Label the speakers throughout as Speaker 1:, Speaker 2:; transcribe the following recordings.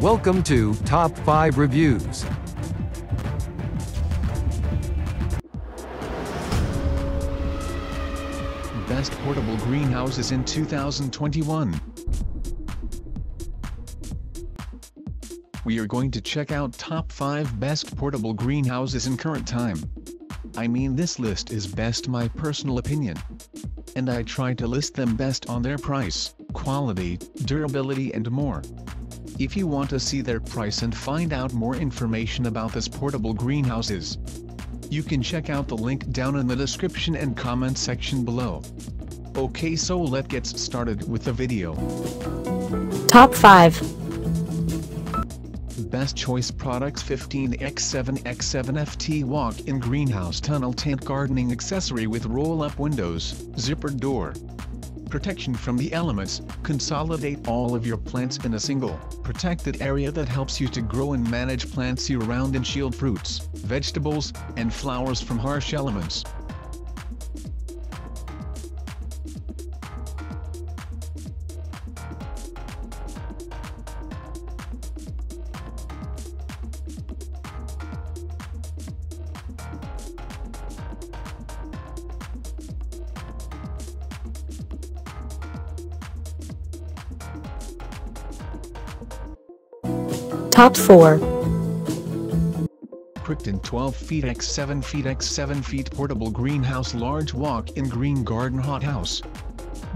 Speaker 1: Welcome to Top 5 Reviews.
Speaker 2: Best Portable Greenhouses in 2021. We are going to check out top 5 best portable greenhouses in current time. I mean this list is best my personal opinion. And I try to list them best on their price, quality, durability and more. If you want to see their price and find out more information about this portable greenhouses, you can check out the link down in the description and comment section below. Okay so let's get started with the video.
Speaker 3: Top 5
Speaker 2: Best Choice Products 15x7x7FT Walk-in Greenhouse Tunnel Tent Gardening Accessory with roll-up windows, zippered door. Protection from the elements, consolidate all of your plants in a single, protected area that helps you to grow and manage plants year-round and shield fruits, vegetables, and flowers from harsh elements.
Speaker 3: Top 4
Speaker 2: Quictent 12 feet x 7 feet x 7 feet portable greenhouse large walk-in green garden hothouse.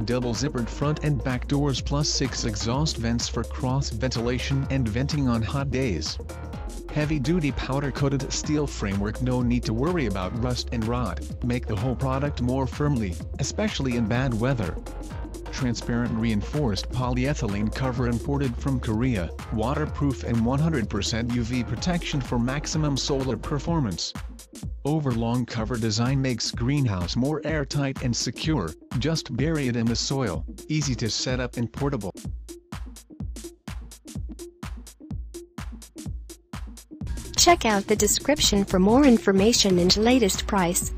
Speaker 2: Double zippered front and back doors plus 6 exhaust vents for cross ventilation and venting on hot days. Heavy-duty powder-coated steel framework no need to worry about rust and rot, make the whole product more firmly, especially in bad weather transparent reinforced polyethylene cover imported from Korea, waterproof and 100% UV protection for maximum solar performance. Overlong cover design makes greenhouse more airtight and secure, just bury it in the soil, easy to set up and portable.
Speaker 3: Check out the description for more information and latest price.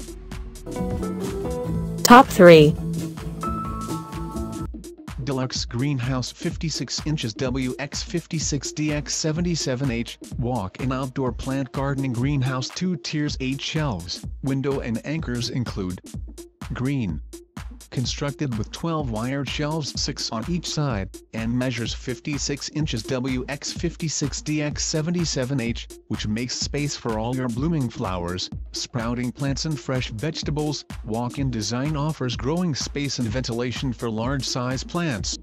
Speaker 3: Top 3
Speaker 2: Deluxe Greenhouse 56 inches WX56DX77H, walk-in outdoor plant gardening greenhouse 2 tiers 8 shelves, window and anchors include green, constructed with 12 wired shelves 6 on each side, and measures 56 inches WX56DX77H, which makes space for all your blooming flowers, sprouting plants and fresh vegetables. Walk-in design offers growing space and ventilation for large-size plants.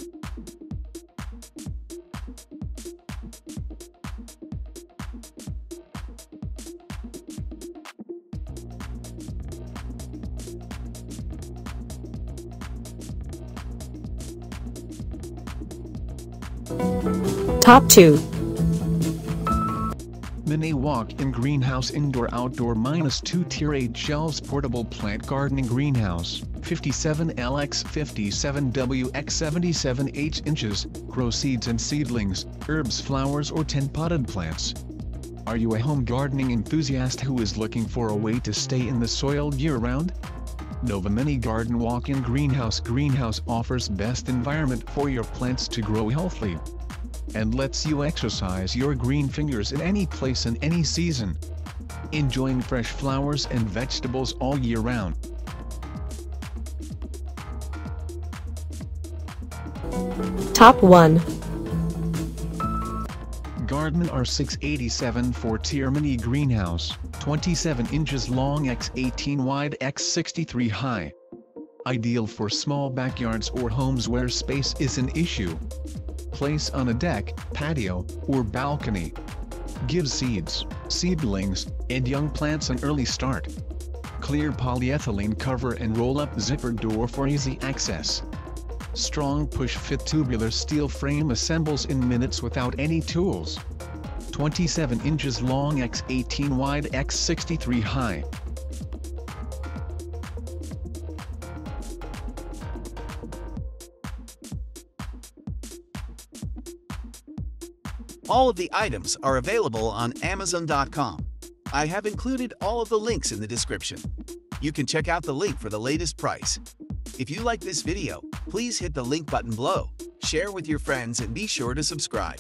Speaker 3: Top 2
Speaker 2: Mini Walk-in Greenhouse Indoor Outdoor Minus 2 Tier 8 Shelves Portable Plant Gardening Greenhouse 57LX57WX77 8 inches Grow seeds and seedlings, herbs flowers or 10 potted plants. Are you a home gardening enthusiast who is looking for a way to stay in the soil year-round? Nova Mini Garden Walk-in Greenhouse Greenhouse offers best environment for your plants to grow healthily. And lets you exercise your green fingers in any place in any season. Enjoying fresh flowers and vegetables all year round.
Speaker 3: Top 1
Speaker 2: Gardman R687 4-tier mini greenhouse, 27 inches long x 18 wide x 63 high. Ideal for small backyards or homes where space is an issue. Place on a deck, patio, or balcony. Give seeds, seedlings, and young plants an early start. Clear polyethylene cover and roll-up zipper door for easy access. Strong push-fit tubular steel frame assembles in minutes without any tools. 27 inches long x 18 wide x 63 high.
Speaker 4: All of the items are available on Amazon.com. I have included all of the links in the description. You can check out the link for the latest price. If you like this video, please hit the link button below, share with your friends and be sure to subscribe.